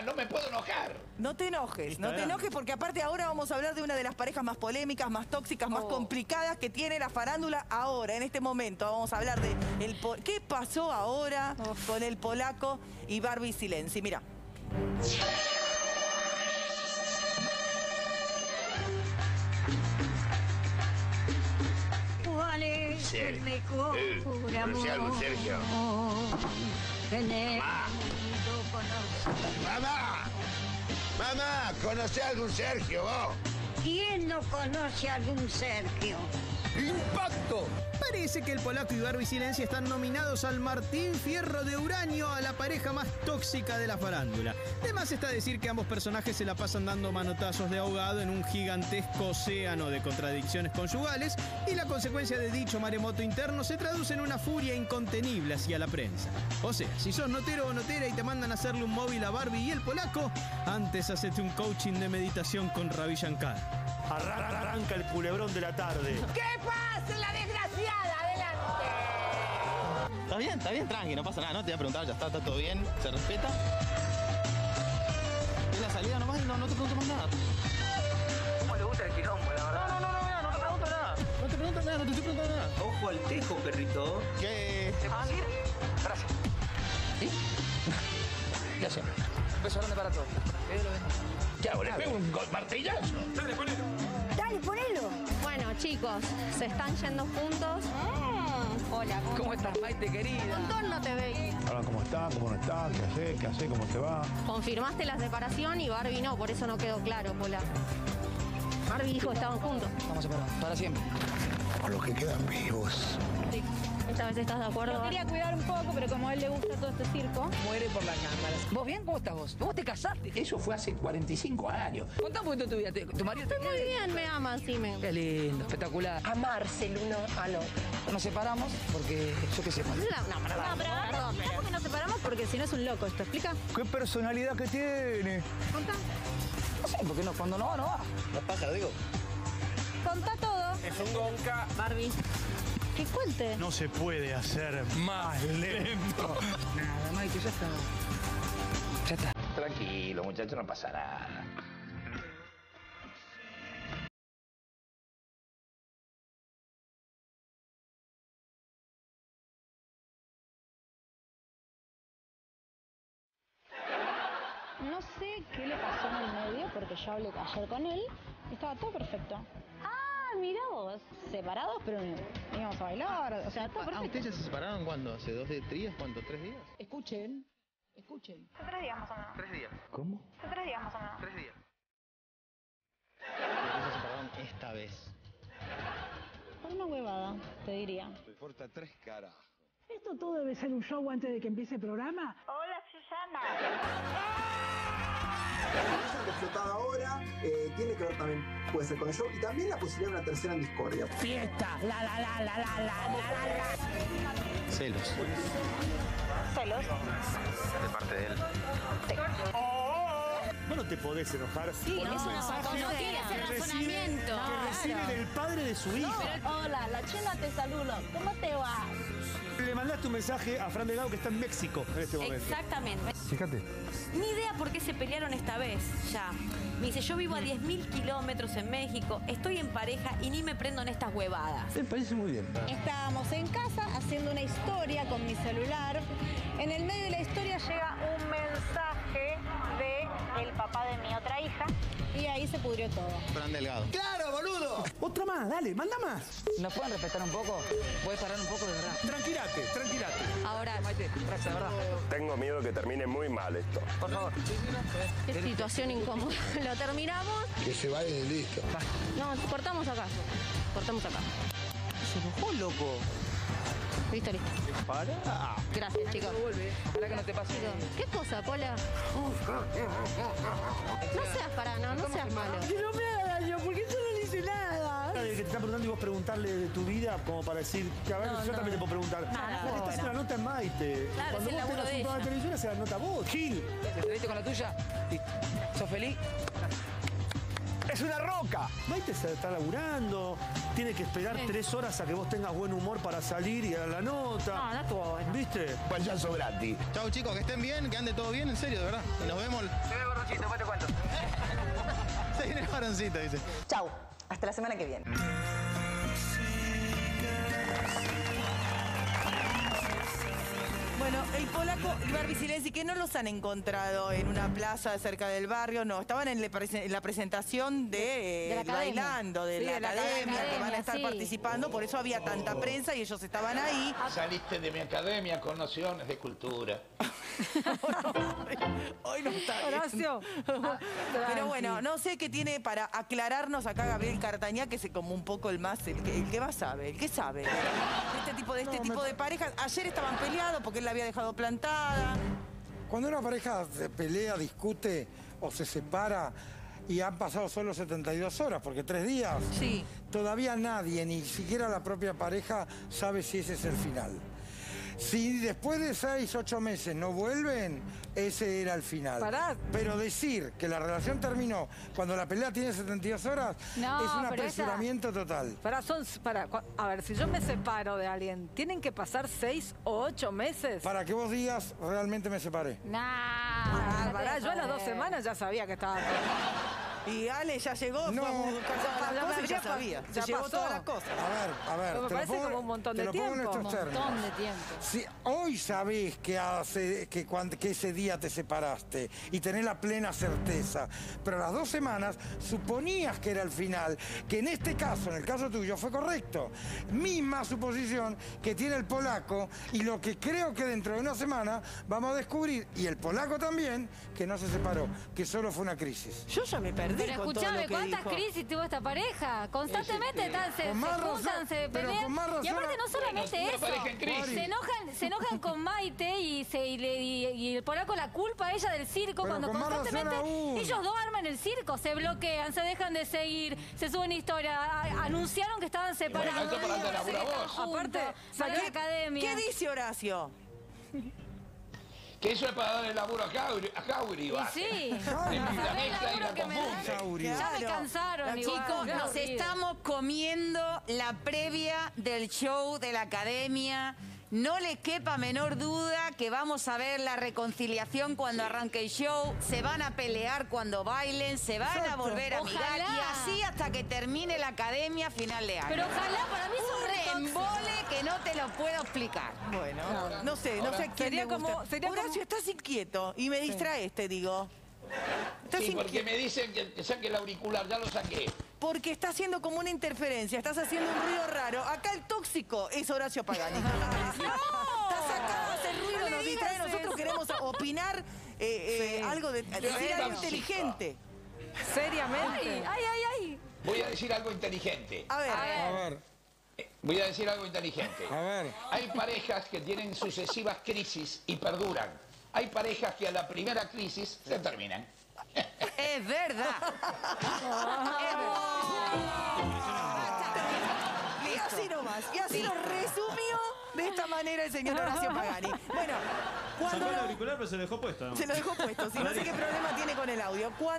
más, no me puedo enojar. No te enojes, no te enojes porque aparte ahora vamos a hablar de una de las parejas más polémicas, más tóxicas, más complicadas que tiene la farándula ahora, en este momento. Vamos a hablar de el po- qué pasó ahora con el polaco y Barbie Silenzi. Mira. ¿Cuál es Sí. el mejor Eh, amor? algo, Sergio. Mamá. ¡Mamá! ¡Mamá! ¿Conocí a algún Sergio? ¿Quién no conoce a algún Sergio? ¡Impacto! Parece que el polaco y Barbie Silencio están nominados al Martín Fierro de Uranio a la pareja más tóxica de la farándula. Además está decir que ambos personajes se la pasan dando manotazos de ahogado en un gigantesco océano de contradicciones conyugales y la consecuencia de dicho maremoto interno se traduce en una furia incontenible hacia la prensa. O sea, si sos notero o notera y te mandan a hacerle un móvil a Barbie y el polaco, antes hacete un coaching de meditación con Ravi Shankar. Arranca el culebrón de la tarde. ¿Qué pasa, la desgraciada? Adelante. Está bien, está bien, tranqui, no pasa nada, no te voy a preguntar, ya está, está todo bien, se respeta. Es la salida nomás y no, no te pregunto más nada. ¿Cómo le gusta el quilombo, la verdad? No, no, no, mira, no te pregunto nada. No te pregunto nada, no te estoy preguntando nada. Ojo al tejo, perrito. ¿Qué? ¿Te puedo ir? Gracias. ¿Sí? Gracias. Un beso grande para todos. ¿Qué hago? ¿Le pego un martillazo? Dale, ponelo. Bueno, chicos, se están yendo juntos. Hola, ¿cómo, ¿Cómo estás, Maite, querida? Un montón no te veí. Hola, ¿cómo está? ¿Cómo no está? ¿Qué hace? ¿Qué hace? ¿Cómo te va? Confirmaste la separación y Barbie no, por eso no quedó claro, Pola. Barbie dijo que estaban juntos. Vamos a separar. Para siempre. Por los que quedan vivos. Sí. ¿Esta vez estás de acuerdo? Lo quería cuidar un poco, pero como a él le gusta todo este circo. Muere por la cámara. ¿Vos bien? ¿Cómo estás vos? ¿Vos te casaste? Eso fue hace 45 años. Contá un poquito tu vida. ¿Te- ¿Tu marido te Muy bien, me ama, sí, me... Qué lindo, espectacular. Amarse el uno al otro. Nos separamos porque yo qué sé. No, no, perdón, No, pero perdón, no, porque nos separamos porque si no es un loco esto, ¿explica? ¿Qué personalidad que tiene? Contá. No sé, porque no, cuando no va, no va. Los pájaros, digo. Contá todo. Es un gonca. Barbie. Que cuente. No se puede hacer más lento. Nada, Maite, ya está. Ya está. Tranquilo, muchacho, no pasa nada. No sé qué le pasó en el medio porque yo hablé ayer con él y estaba todo perfecto. Ah, mira vos. Separados, pero íbamos a bailar. O sea, todo Ah, perfecto. ¿ustedes ya se separaron cuándo? ¿Hace dos días? ¿Cuánto? ¿Tres días? Escuchen. Escuchen. Hace tres días más o menos. Tres días. ¿Cómo? Hace tres días más o menos. Tres días. ¿Por qué se separaron esta vez? Por una huevada, te diría. Me importa tres caras. ¿Esto todo debe ser un show antes de que empiece el programa? Hola, Susana. La que explotaba ahora eh, tiene que ver también, puede ser con el show, y también la posibilidad de una tercera en discordia. Fiesta. La, la, la, la, la, la, la, la. Celos. Celos. Te podés enojar. Sí, por un mensaje. No tiene ese que recibe- razonamiento. Que recibe del padre de su hija. Hola, la chela te saludo. ¿Cómo te va? Le mandaste un mensaje a Fran Delgado que está en México en este momento. Exactamente. Fíjate. Ni idea por qué se pelearon esta vez, ya. Me dice, yo vivo a 10.000 kilómetros en México, estoy en pareja y ni me prendo en estas huevadas. Me parece muy bien. Estábamos en casa haciendo una historia con mi celular. En el medio de la historia llega un mensaje pudrió todo. Fran Delgado. ¡Claro, boludo! Otra más, dale, manda más. ¿Nos pueden respetar un poco? ¿Puedes parar un poco, de verdad? Tranquilate, tranquilate. Ahora, Maite, gracias, de verdad. Tengo miedo que termine muy mal esto. Por favor. qué situación incómoda. Lo terminamos. Que se vayan y listo. No, cortamos acá. Cortamos acá. Se enojó, loco. Listo, listo. Para. Gracias, chicos. Ojalá que no te pase. ¿Qué cosa, Pola? No seas pará, no, no seas malo. Que no me haga daño, porque yo no le hice nada. Que te está preguntando y vos preguntarle de tu vida como para decir que a ver, No, yo no. también te puedo preguntar. Nada, Vos estás en la nota en Maite. Claro, Cuando el vos laburo tengas de un programa de televisión, hace la nota vos. Gil. ¿Te con la tuya? Listo. ¿Sos feliz? es una roca. Maite se está laburando, tiene que esperar tres horas a que vos tengas buen humor para salir y dar la nota. No, no estuvo bueno. ¿Viste? Pues Payaso gratis. Chau chicos, que estén bien, que ande todo bien, en serio, de verdad. Nos vemos. Se viene borroncito, después te cuento. se viene borroncito, dice. Chau, hasta la semana que viene. Bueno, el polaco y Barbie Silenzi, que no los han encontrado en una plaza cerca del barrio, no, estaban en, la presentación de, eh, De la el academia. bailando, de Sí, la, de la academia, que van a academia, estar sí. participando, por eso había tanta prensa y ellos estaban ahí. Saliste de mi academia con nociones de cultura. Hoy no está bien. Horacio. Pero bueno, no sé qué tiene para aclararnos acá Gabriel Cartañá, que es como un poco el más, el que, el que más sabe, el que sabe. Este tipo de, este tipo de parejas. Ayer estaban peleados porque él la había dejado plantada. Cuando una pareja se pelea, discute o se separa y han pasado solo 72 horas, porque tres días, todavía nadie, ni siquiera la propia pareja, sabe si ese es el final. Si después de seis, ocho meses no vuelven, ese era el final. Pará. Pero decir que la relación terminó cuando la pelea tiene 72 horas No, es un esa- apresuramiento total. Para, son, para, a ver, si yo me separo de alguien, ¿tienen que pasar seis o ocho meses? Para que vos digas, realmente me separé. Nah, Ah, pará, yo a las dos semanas ya sabía que estaba. Y Ale ya llegó, No. fue a buscar todas las Ya cosas y ya sabía. ya Se llevó pasó. todas las cosas. A ver, a ver. Pero me te lo parece pongo- como un montón de lo tiempo. estos Un términos. montón de tiempo. Si hoy sabés que, hace, que, cuan- que ese día te separaste y tenés la plena certeza, pero a las dos semanas suponías que era el final, que en este caso, en el caso tuyo, fue correcto. Misma suposición que tiene el polaco y lo que creo que dentro de una semana vamos a descubrir, y el polaco también, que no se separó, que solo fue una crisis. Yo ya me perdí Pero escuchame, ¿cuántas crisis tuvo esta pareja? Constantemente están, se, con se más razón, juntan, se pero pelean. con más y aparte no solamente Bueno, eso, se enojan, se enojan con Maite y, se, y, le- y- y el polaco la culpa a ella del circo Pero cuando constantemente ellos dos arman el circo, se bloquean, se dejan de seguir, se suben historia, a- anunciaron que estaban separados. Bueno, vos. Aparte, Aparte, salió a la academia. ¿Qué dice Horacio? Que eso es para darle laburo a Jauri, a Jauri, Y va. sí. La. Ya me cansaron. Chicos, nos estamos comiendo la previa del show de la academia. No le quepa menor duda que vamos a ver la reconciliación cuando arranque el show. Se van a pelear cuando bailen, se van a volver a amigar Ojalá. y así hasta que termine la academia a final de año. Pero ojalá, para mí es un re embole que no te lo puedo explicar. Bueno, no sé, no Ahora- sé a quién Sería le gusta. como- sería Horacio, como- estás inquieto y me distraes, te digo. Estás Sí, porque inquieto. me dicen que, que saque el auricular, ya lo saqué. Porque está haciendo como una interferencia, estás haciendo un ruido raro. Acá el tóxico es Horacio Pagani. Estás acá, hace ruido, No le nos digas distrae. Nosotros queremos opinar eh, eh, Sí. algo de, decir algo inteligente. Seriamente. Ay, ay, ay. Voy a decir algo inteligente. A ver. A ver, Voy a decir algo inteligente. a ver. Hay parejas que tienen sucesivas crisis y perduran. Hay parejas que a la primera crisis se terminan. Es verdad. Y así nomás. Y así lo resumió de esta manera el señor Horacio Pagani. Bueno, cuando Sacó el lo- auricular, pero se lo dejó puesto. ¿no? se lo dejó puesto. Si no sé qué problema tiene con el audio. Cuando